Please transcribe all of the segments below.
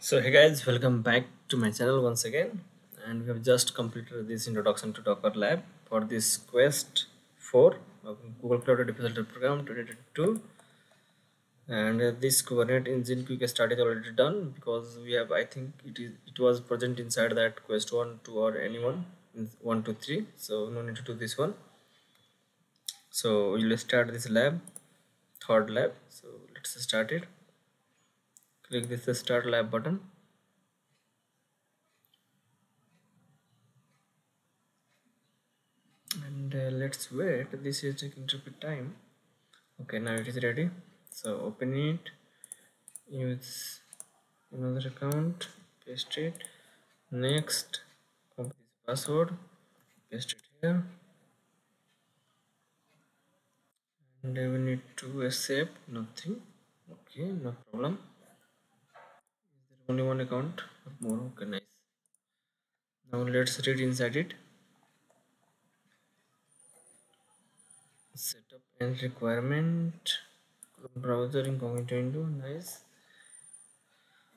So hey guys, welcome back to my channel once again. And we have just completed this introduction to Docker Lab for this Quest 4 of Google Cloud Developer Program 2022 and uh, this Kubernetes engine Qwik Start is already done because we have I think it is it was present inside that Quest 1, 2 or anyone 1, 2, 3 so no need to do this one. So we'll start this lab third lab. So let's start it click this start lab button. And uh, let's wait. This is taking a bit time. Okay now it is ready. So open it. Use another account. Paste it. Next copy this password. Paste it here. And we need to accept nothing. Okay no problem only one account. More okay nice. Now let's read inside it. Setup and requirement. Browser incognito window nice.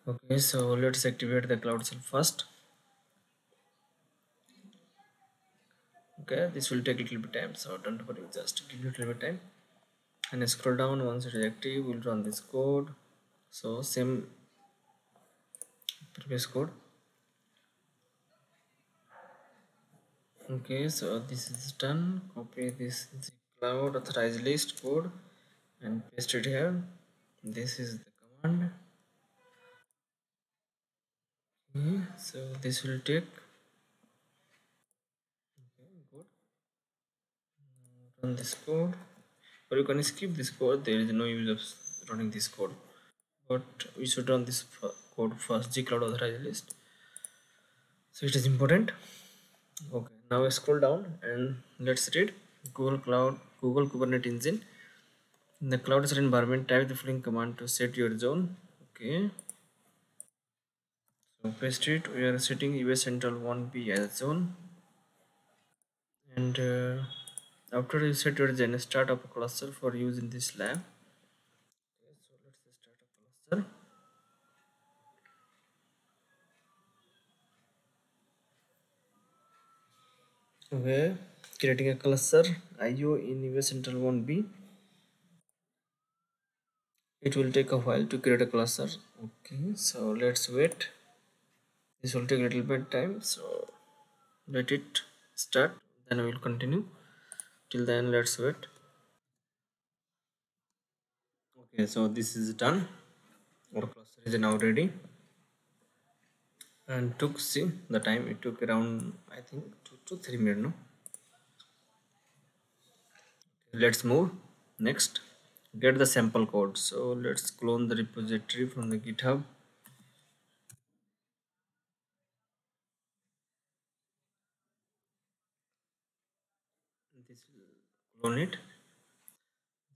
Okay so let's activate the cloud shell first. Okay this will take a little bit time so don't worry just give it a little bit time. And scroll down once it is active we'll run this code. So same previous code. Okay so this is done. Copy this cloud authorized list code and paste it here. This is the command. Okay so this will take okay good. Run this code. Or you can skip this code. There is no use of running this code. But we should run this code first g cloud authorized list. So it is important. Okay now scroll down and let's read google cloud google kubernetes engine. In the cloud server environment type the following command to set your zone. Okay. So paste it. We are setting us central 1b as zone. And uh, after you set your zone start up a cluster for use in this lab. So let's start a cluster okay. Creating a cluster io in us central 1b it will take a while to create a cluster. Okay so let's wait. This will take a little bit time so let it start then we will continue. Till then let's wait. Okay so this is done. Our cluster is now ready. And took see the time it took around i think to three minutes no let's move. Next. Get the sample code. So let's clone the repository from the github. This will clone it.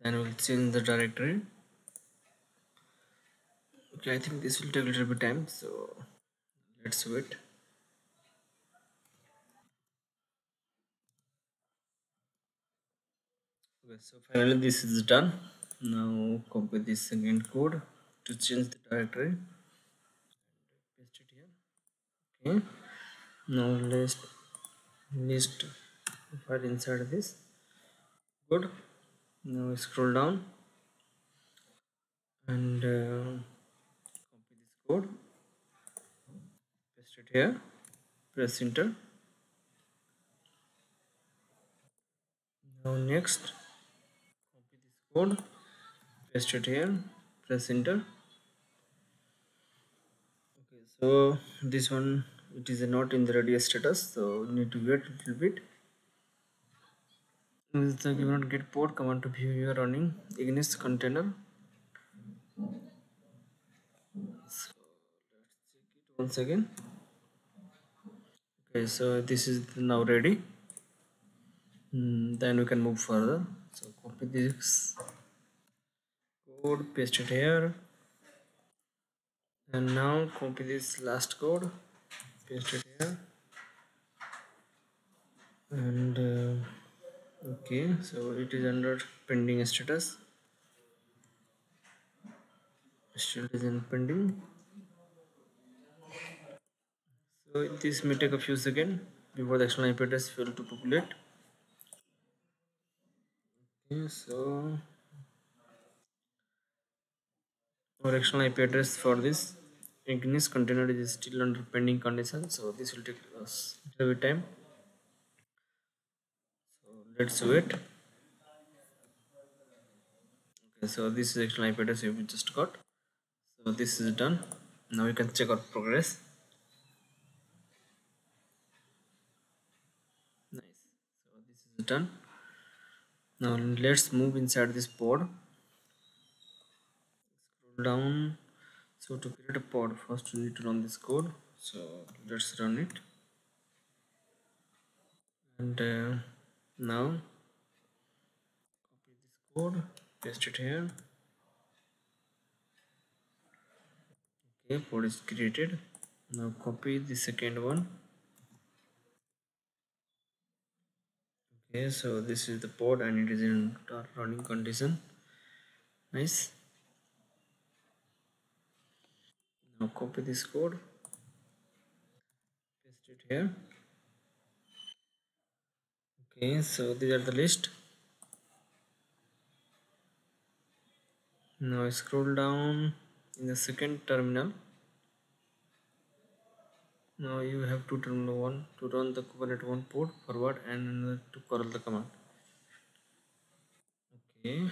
Then we'll change the directory. Okay i think this will take a little bit time so let's wait okay so finally this is done. Now copy this second code to change the directory. Paste it here. Okay. Now let's list file inside this good now scroll down and uh, copy this code. Paste it here. Press enter. Now next code paste it here press enter. Okay so this one it is not in the ready status so need to wait a little bit. Use the given get port command to view your running nginx container. So let's check it once again. Okay so this is now ready. Mm, then we can move further copy this code paste it here. And now copy this last code paste it here. And uh, okay so it is under pending status. Still is in pending. So this may take a few seconds before the external IP address fail to populate okay so our external IP address for this. Nginx container is still under pending condition so this will take us a little bit time. So let's wait okay so this is external IP address we just got. So this is done. Now we can check our progress. Nice. So this is done now let's move inside this pod. Scroll down. So to create a pod first we need to run this code. So let's run it. And uh, now copy this code paste it here. Okay pod is created. Now copy the second one okay so this is the pod and it is in running condition. Nice. Now copy this code. Paste it here. Okay so these are the list. Now scroll down in the second terminal now you have two terminal one to run the kubernetes one port forward and another to curl the command. Okay.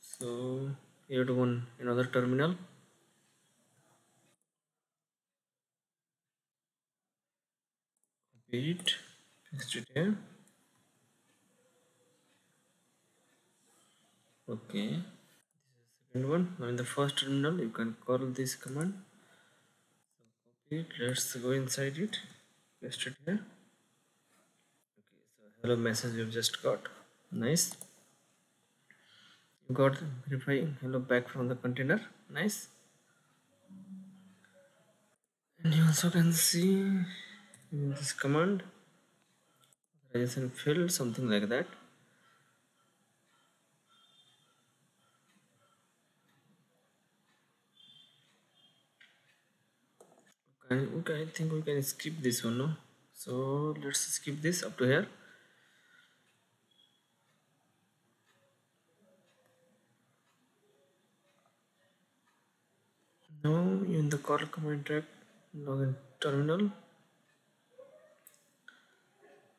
So here to run another terminal. Copy it paste it here. Okay. This is the second one. Now in the first terminal you can curl this command let's go inside it. Paste it here. Okay so hello message you've just got. Nice. You got verifying hello back from the container. Nice. And you also can see this command. Authorization field something like that okay, okay I think we can skip this one no? So let's skip this up to here. Now in the curl command track login terminal.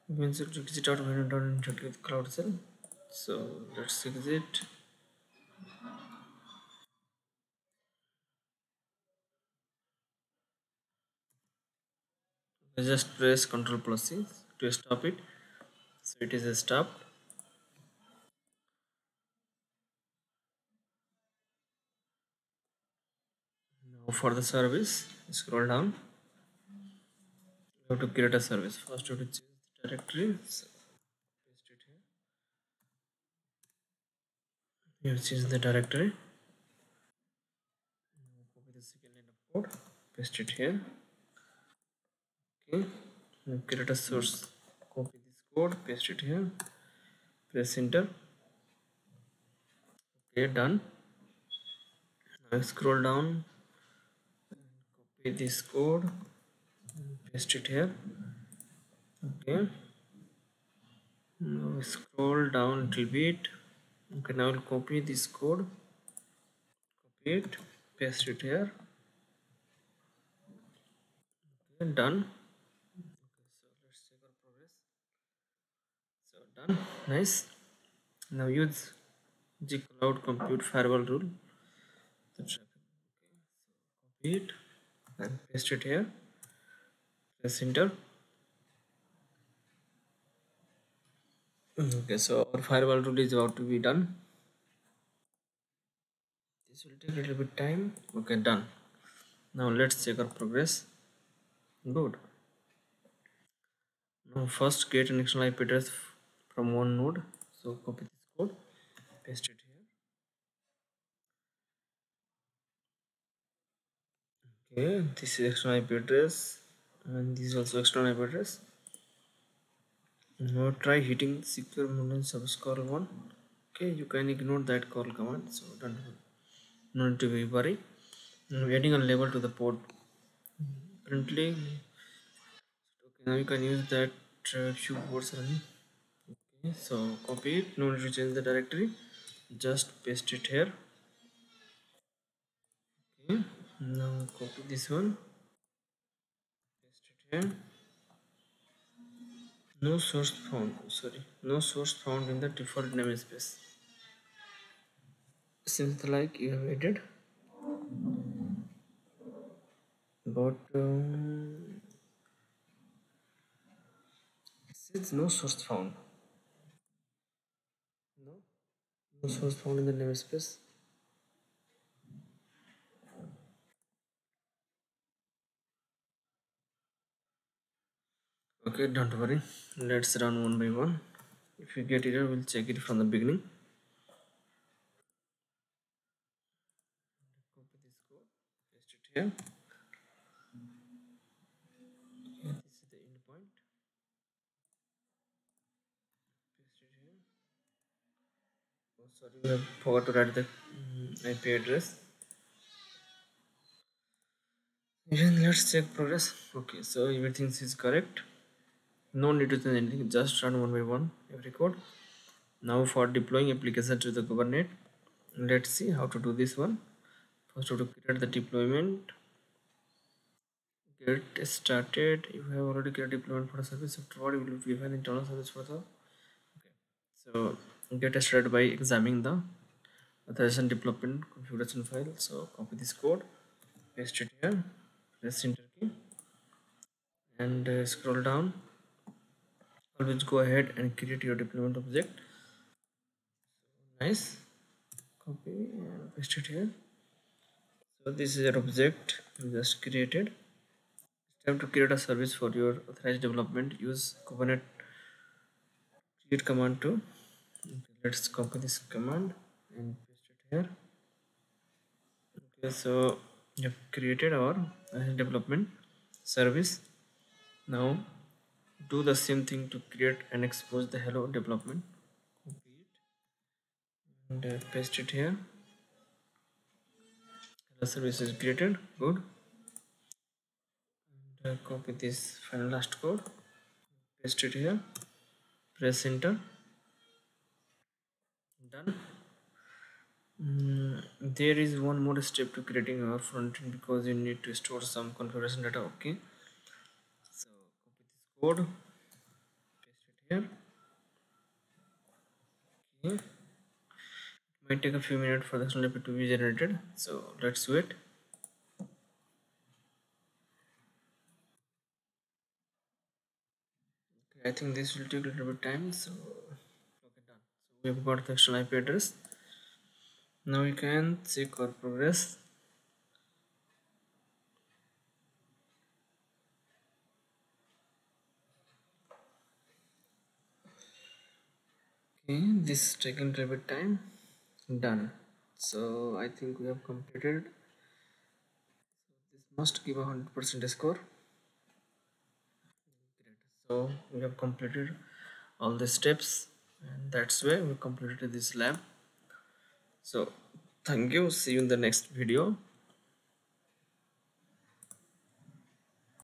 We can exit out when done interact with Cloud Shell. So let's exit just press ctrl plus c. To stop it so it is stopped. Now for the service scroll down. You have to create a service. First you have to directory. So paste it here. You change the directory. Copy the second line of code. Paste it here okay create a source copy this code paste it here press enter okay done now scroll down copy this code paste it here okay now scroll down a little bit okay now I'll copy this code copy it paste it here okay done done nice. Now use g cloud compute firewall rule. The okay copy it and paste it here. Press enter. Okay so our firewall rule is about to be done. This will take a little bit time. Okay done. Now let's check our progress. Good. Now first create an external IP address from one node. So copy this code paste it here. Okay this is external IP address and this is also external IP address. Now try hitting secure mode subscroll one. Okay you can ignore that curl command so don't no need to be worried. Now adding a label to the port. Currently okay now you can use that uh, few words running so copy it. No need to change the directory. Just paste it here. Okay. Now copy this one. Paste it here. No source found. Sorry. No source found in the default namespace. Seems like you have added. But um, it says no source found no no source found in the namespace okay don't worry. Let's run one by one. If you get error we'll check it from the beginning. Copy this code paste it here okay, this is the endpoint paste it here have forgot to write the IP address let's check progress. Okay so everything is correct. No need to change anything. Just run one by one every code. Now for deploying application to the kubernetes let's see how to do this one. First to create the deployment. Get started. You have already created deployment for a service. Afterward you will define internal service for the okay so get started by examining the authorization development configuration file. So copy this code paste it here press enter key and uh, scroll down. Always go ahead and create your deployment object. Nice. Copy and paste it here. So this is your object you just created. It's time to create a service for your authorized development use kubernetes create command to okay, let's copy this command and paste it here. Okay so you have created our development service. Now do the same thing to create and expose the hello development. Copy it and uh, paste it here. Hello service is created. Good. And uh, copy this final last code. Paste it here. Press enter done. Mm, there is one more step to creating our front end because you need to store some configuration data okay? So copy this code paste it here. Okay. It might take a few minutes for the snippet to be generated so let's wait i think this will take a little bit time so we've got the external ip address. Now we can check our progress. Okay this is taking a bit time. Done. So i think we have completed. This must give a hundred percent score. Great. so we have completed all the steps and that's why we completed this lab. So thank you. See you in the next video